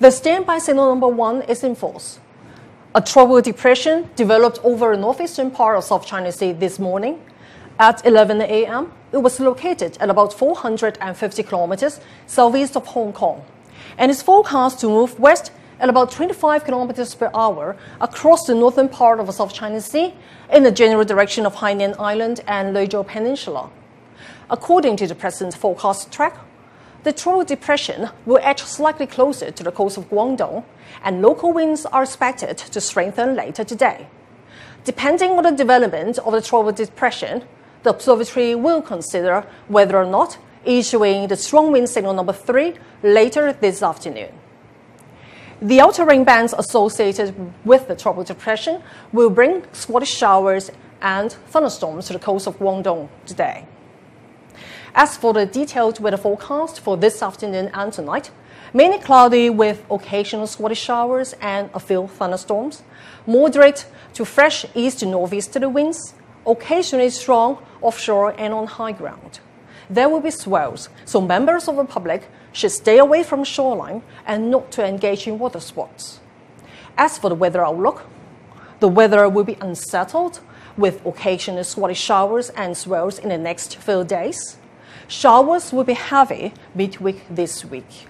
The standby signal number one is in force. A tropical depression developed over the northeastern part of South China Sea this morning. At 11 a.m., it was located at about 450 kilometers southeast of Hong Kong and is forecast to move west at about 25 kilometers per hour across the northern part of the South China Sea in the general direction of Hainan Island and Leizhou Peninsula. According to the present forecast track, the tropical depression will edge slightly closer to the coast of Guangdong, and local winds are expected to strengthen later today. Depending on the development of the tropical depression, the observatory will consider whether or not issuing the strong wind signal number three later this afternoon. The outer rain bands associated with the tropical depression will bring spotty showers and thunderstorms to the coast of Guangdong today. As for the detailed weather forecast for this afternoon and tonight, mainly cloudy with occasional spotty showers and a few thunderstorms, moderate to fresh east to northeasterly winds, occasionally strong offshore and on high ground. There will be swells, so members of the public should stay away from shoreline and not to engage in water sports. As for the weather outlook, the weather will be unsettled with occasional spotty showers and swells in the next few days. Showers will be heavy midweek this week.